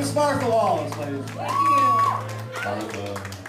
the Sparkle Walls, ladies. Thank you.